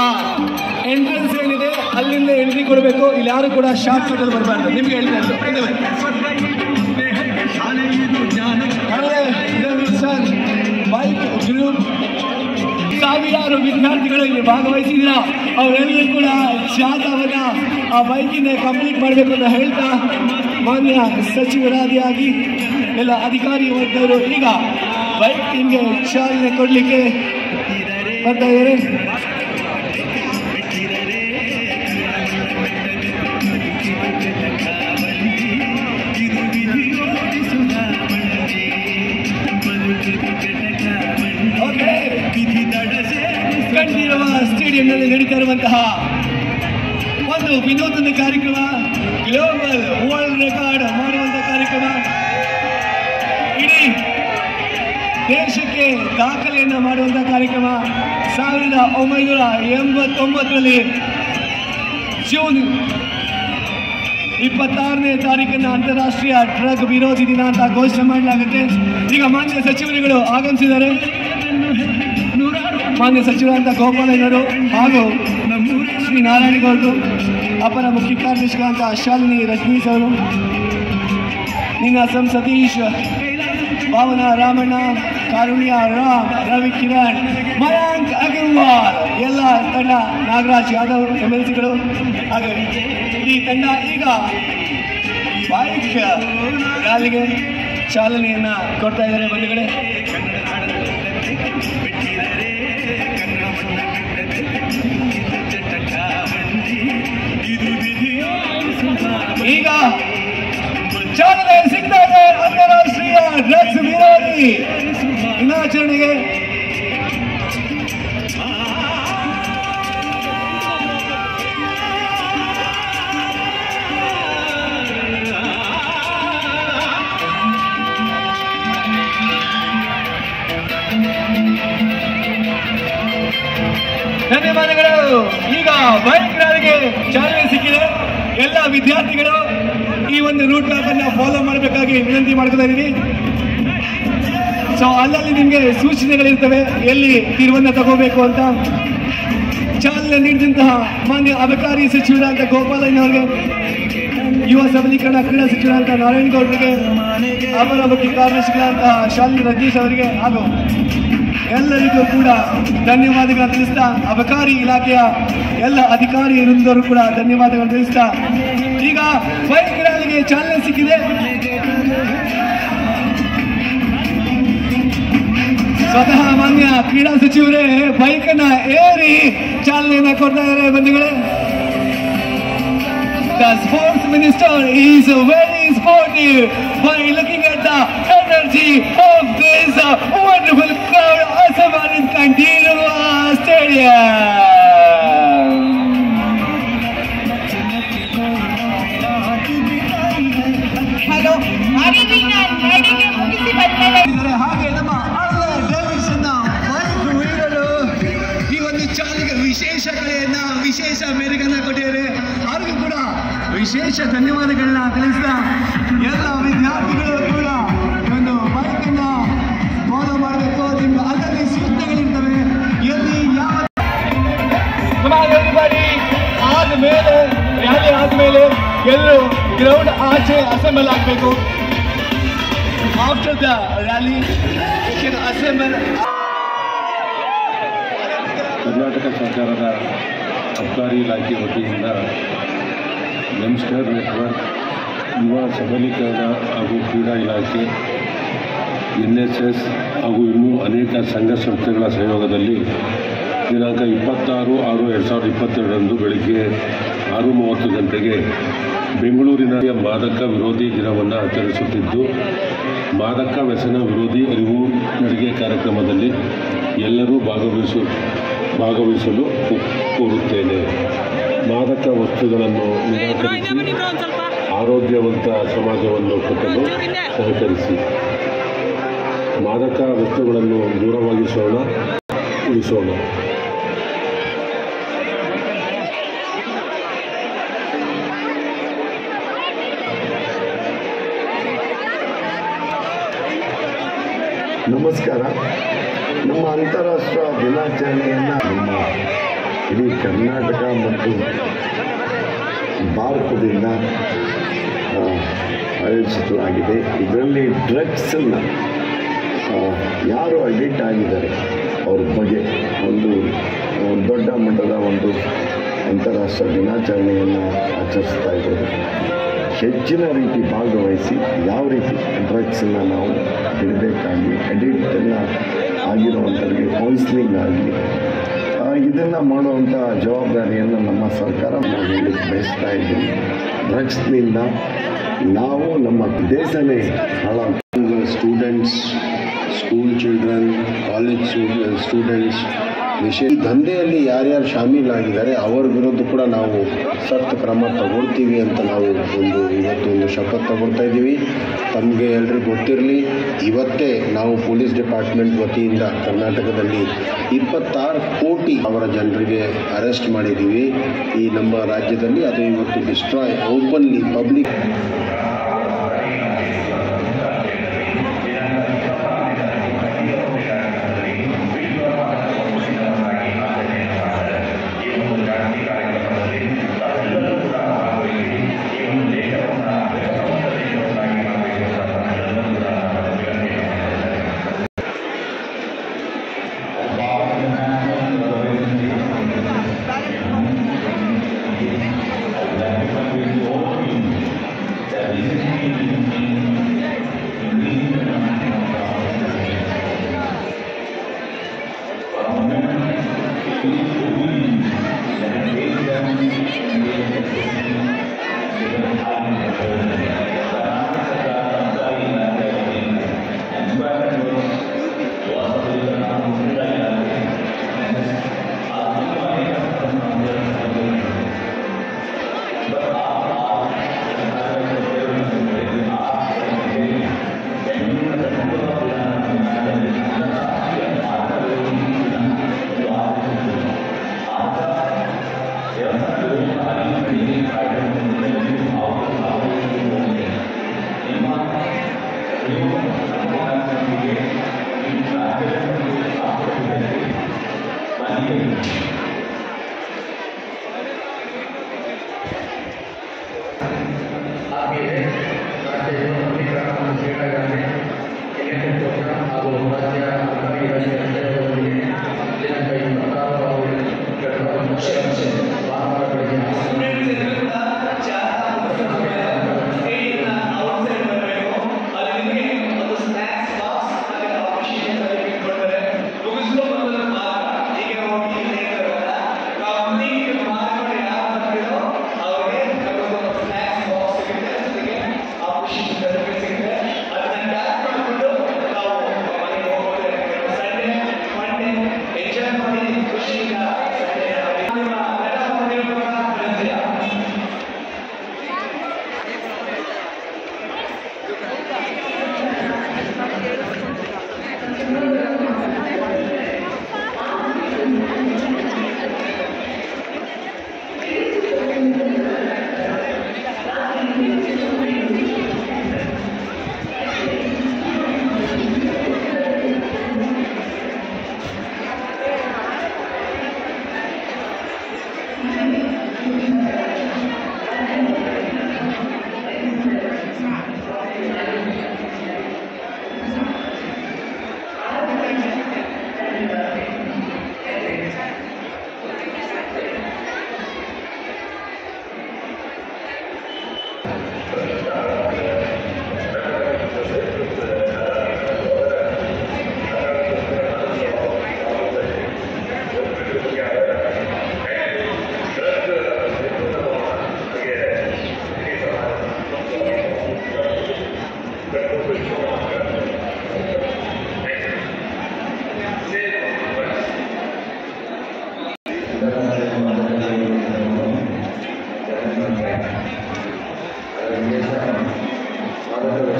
ಆ ಎಂಟ್ರೆನ್ಸ್ ಏನಿದೆ, ಅಲ್ಲಿಂದ ಎಂಟ್ರಿ ಕೊಡಬೇಕು. ಇಲ್ಲಿ ಯಾರು ಕೂಡ ಶಾರ್ಟ್ ಕಟ್ ಅಲ್ಲಿ ಬರಬಾರ್ದು. ನಿಮ್ಗೆ ಹೇಳ್ತಾ. ಸರ್ ಬೈಕ್ ಗ್ರೂಪ್ ಸಾವಿರಾರು ವಿದ್ಯಾರ್ಥಿಗಳು ಇಲ್ಲಿ ಭಾಗವಹಿಸಿದ್ರ ಅವರೆಲ್ಲರೂ ಕೂಡ ಶಾತವನ್ನ ಆ ಬೈಕಿಂದ ಕಂಪ್ಲೀಟ್ ಮಾಡಬೇಕು ಅಂತ ಹೇಳ್ತಾ ಮಾನ್ಯ ಸಚಿವರಾದಿಯಾಗಿ ಎಲ್ಲ ಅಧಿಕಾರಿ ವರ್ಗದವರು ಈಗ ಬೈಕ್ ನಿಮಗೆ ಚಾಲನೆ ಕೊಡಲಿಕ್ಕೆ ಬರ್ತಾ ಇದ್ದಾರೆ. ಸ್ಟೇಡಿಯಂನಲ್ಲಿ ನಡೀತಾ ಇರುವಂತಹ ಒಂದು ವಿನೂತನ ಕಾರ್ಯಕ್ರಮ ಗ್ಲೋಬಲ್ ವರ್ಲ್ಡ್ ರೆಕಾರ್ಡ್ ಮಾಡುವಂತಹ ಕಾರ್ಯಕ್ರಮ. ಇಡೀ ದೇಶಕ್ಕೆ ದಾಖಲೆಯನ್ನು ಮಾಡುವಂತಹ ಕಾರ್ಯಕ್ರಮ. ಸಾವಿರದ ಒಂಬೈನೂರ ಎಂಬತ್ತೊಂಬತ್ತರಲ್ಲಿ ಜೂನ್ ಇಪ್ಪತ್ತಾರನೇ ತಾರೀಕನ್ನು ಅಂತಾರಾಷ್ಟ್ರೀಯ ಡ್ರಗ್ ವಿರೋಧಿ ದಿನ ಅಂತ ಘೋಷಣೆ ಮಾಡಲಾಗುತ್ತೆ. ಈಗ ಮಾನ್ಯ ಸಚಿವರುಗಳು ಆಗಮಿಸಿದ್ದಾರೆ. ಮಾನ್ಯ ಸಚಿವರಂತ ಗೋಪಾಲಯ್ಯನವರು ಹಾಗೂ ಶ್ರೀ ನಾರಾಯಣಗೌಡರು ಅಪರ ಮುಖ್ಯ ಕಾರ್ಯದರ್ಶಿಗಳಂತ ಶಾಲಿನಿ ರಜನೀಶ್ ಅವರು ನೀನಾಸಂ ಸತೀಶ್, ಭಾವನ ರಾಮಣ್ಣ, ಕಾರುಣ್ಯ ರಾಮ್, ರವಿ ಕಿರಣ್, ಮಯಾಂಕ್ ಅಗರ್ವಾಲ್, ಎಲ್ಲ ತಂಡ ನಾಗರಾಜ್ ಯಾದವ್ ಎಂ ಎಲ್ ಸಿಗಳು ಈ ತಂಡ ಈಗ ಬೈಕ್ ರ್ಯಾಲಿಗೆ ಚಾಲನೆಯನ್ನ ಕೊಡ್ತಾ ಇದ್ದಾರೆ ಬಂಧುಗಳೇ. ಈಗ ಚಾಲನೆ ಸಿಗ್ತಾ ಇದೆ ಅಂತಾರಾಷ್ಟ್ರೀಯ ಡ್ರಗ್ಸ್ ವಿರೋಧಿ ದಿನಾಚರಣೆಗೆ. ವಿದ್ಯಾರ್ಥಿಗಳು ಈ ಒಂದು ರೂಟ್ ಮ್ಯಾಪ್ ಅನ್ನ ಫಾಲೋ ಮಾಡಬೇಕಾಗಿ ವಿನಂತಿ ಮಾಡ್ತಾ ಇದ್ದೀನಿ. ಸೊ ಅಲ್ಲಲ್ಲಿ ನಿಮಗೆ ಸೂಚನೆಗಳಿರ್ತವೆ, ಎಲ್ಲಿ ತೀರ್ವನ್ನ ತಗೋಬೇಕು ಅಂತ. ಚಾಲನೆ ನೀಡಿದಂತಹ ಮಾನ್ಯ ಅಬಕಾರಿ ಸಚಿವರಾದ ಗೋಪಾಲಯ್ಯನವರಿಗೆ, ಯುವ ಸಬಲೀಕರಣ ಕ್ರೀಡಾ ಸಚಿವರಾದ ನಾರಾಯಣಗೌಡರಿಗೆ, ಅವರ ಮುಖ್ಯ ಕಾರ್ಯದರ್ಶಿಗಳಾದಂತಹ ಶಾಲಿನಿ ರಜೇಶ್ ಅವರಿಗೆ ಹಾಗೂ ಎಲ್ಲರಿಗೂ ಕೂಡ ಧನ್ಯವಾದಗಳನ್ನು ತಿಳಿಸ್ತಾ ಅಬಕಾರಿ ಇಲಾಖೆಯ ಎಲ್ಲ ಅಧಿಕಾರಿ ವೃಂದವರು ಕೂಡ ಧನ್ಯವಾದಗಳನ್ನು ತಿಳಿಸ್ತಾ ಈಗ ಬೈಕ್ ರ್ಯಾಲಿಗೆ ಚಾಲನೆ ಸಿಕ್ಕಿದೆ. ಸ್ವತಃ ಮಾನ್ಯ ಕ್ರೀಡಾ ಸಚಿವರೇ ಬೈಕ್ ಅನ್ನ ಏರಿ ಚಾಲನೆಯನ್ನ ಕೊಡ್ತಾ ಇದ್ದಾರೆ ಬಂಧುಗಳೇ. The sports minister is very sportive by looking at the energy of this uh, wonderful crowd assembled in Kandirua Stadium. Hello ಅರಿವಿನ ನಡಿಗೆ ಮುಗಿಸಿ ಬಂದರೆ. ಹಾಗೆ ನಮ್ಮ ಡೇವಿಡ್ಸನ್ನ ಬೈಕ್ ವೀರರು ಈ ಒಂದು ಚಾಲಿಗೆ ವಿಶೇಷ ಕಲೆಯನ್ನ ವಿಶೇಷ ಮೆರುಗನ್ನ ಕೊಟ್ಟಿದ್ದಾರೆ. ಅವ್ರಿಗೂ ಕೂಡ ವಿಶೇಷ ಧನ್ಯವಾದಗಳನ್ನ ತಿಳಿಸಿದ ಎಲ್ಲ ವಿದ್ಯಾರ್ಥಿಗಳು ಗ್ರೌಂಡ್ ಆಚೆ ಅಸೆಂಬಲ್ ಆಗಬೇಕು. After the rally assemble Karnataka ಸರ್ಕಾರದ ಅಬಕಾರಿ ಇಲಾಖೆ ವತಿಯಿಂದ ಯಂಗ್ಸ್ಟರ್ ನೆಟ್ವರ್ಕ್ ಯುವ ಸಬಲೀಕರಣ ಹಾಗೂ ಕ್ರೀಡಾ ಇಲಾಖೆ ಎನ್ ಎಸ್ ಎಸ್ ಹಾಗೂ ಇನ್ನೂ ಅನೇಕ ಸಂಘ ಸಂಸ್ಥೆಗಳ ಸಹಯೋಗದಲ್ಲಿ ದಿನಾಂಕ ಇಪ್ಪತ್ತಾರು ಆರು ಎರಡು ಸಾವಿರದ ಇಪ್ಪತ್ತೆರಡರಂದು ಬೆಳಗ್ಗೆ ಆರು ಮೂವತ್ತು ಗಂಟೆಗೆ ಬೆಂಗಳೂರಿನ ಮಾದಕ ವಿರೋಧಿ ದಿನವನ್ನು ಆಚರಿಸುತ್ತಿದ್ದು, ಮಾದಕ ವ್ಯಸನ ವಿರೋಧಿ ಅರಿವು ನಡಿಗೆ ಕಾರ್ಯಕ್ರಮದಲ್ಲಿ ಎಲ್ಲರೂ ಭಾಗವಹಿಸು, ಭಾಗವಹಿಸಲು ಕೋರುತ್ತೇನೆ. ಮಾದಕ ವಸ್ತುಗಳನ್ನು ನಿರಾಕರಿಸಿ, ಆರೋಗ್ಯವಂತ ಸಮಾಜವನ್ನು ಕಟ್ಟಲು ಸಹಕರಿಸಿ. ಮಾದಕ ವಸ್ತುಗಳನ್ನು ದೂರವಾಗಿಸೋಣ, ಉಳಿಸೋಣ. ನಮಸ್ಕಾರ. ನಮ್ಮ ಅಂತಾರಾಷ್ಟ್ರ ದಿನಾಚರಣೆಯನ್ನು ನಮ್ಮ ಇಡೀ ಕರ್ನಾಟಕ ಮತ್ತು ಭಾರತದಿಂದ ಆಯೋಜಿಸಲಾಗಿದೆ. ಇದರಲ್ಲಿ ಡ್ರಗ್ಸನ್ನು ಯಾರು ಅಡಿಕ್ಟ್ ಆಗಿದ್ದಾರೆ, ಅವ್ರ ಬಗ್ಗೆ ಒಂದು ದೊಡ್ಡ ಮಟ್ಟದ ಒಂದು ಅಂತಾರಾಷ್ಟ್ರೀಯ ದಿನಾಚರಣೆಯನ್ನು ಆಚರಿಸ್ತಾ ಇದ್ದೇವೆ ಹೆಚ್ಚಿನ ರೀತಿ ಭಾಗವಹಿಸಿ ಯಾವ ರೀತಿ ಡ್ರಗ್ಸನ್ನು ನಾವು ಬಿಡಬೇಕಾಗಿ ಅಡಿಕ್ಟನ್ನು ಆಗಿರುವಂಥವ್ರಿಗೆ ಕೌನ್ಸಿಲಿಂಗ್ ಆಗಲಿ ಇದನ್ನು ಮಾಡುವಂಥ ಜವಾಬ್ದಾರಿಯನ್ನು ನಮ್ಮ ಸರ್ಕಾರ ಹೇಳಲಿಕ್ಕೆ ಬಯಸ್ತಾ ಇದ್ದೀವಿ. ಡ್ರಗ್ಸ್ನಿಂದ ನಾವು ನಮ್ಮ ದೇಶನೇ ಹಾಳಾಗ್ತದೆ students school children college students ಈ ದಂಧೆಯಲ್ಲಿ ಯಾರ್ಯಾರು ಶಾಮೀಲಾಗಿದ್ದಾರೆ, ಅವರ ವಿರುದ್ಧ ಕೂಡ ನಾವು ಸತ್ ಕ್ರಮ ತಗೊಳ್ತೀವಿ ಅಂತ ನಾವು ಒಂದು ಇವತ್ತು ಒಂದು ಶಪಥ ತಗೊಳ್ತಾ ಇದ್ದೀವಿ. ತಮಗೆ ಎಲ್ರಿಗೂ ಗೊತ್ತಿರಲಿ, ಇವತ್ತೇ ನಾವು ಪೊಲೀಸ್ ಡಿಪಾರ್ಟ್ಮೆಂಟ್ ವತಿಯಿಂದ ಕರ್ನಾಟಕದಲ್ಲಿ ಇಪ್ಪತ್ತಾರು ಕೋಟಿ ಅವರ ಜನರಿಗೆ ಅರೆಸ್ಟ್ ಮಾಡಿದ್ದೀವಿ. ಈ ನಮ್ಮ ರಾಜ್ಯದಲ್ಲಿ ಅದು ಇವತ್ತು ಡಿಸ್ಟ್ರಾಯ್ ಓಪನ್ಲಿ ಪಬ್ಲಿಕ್ الله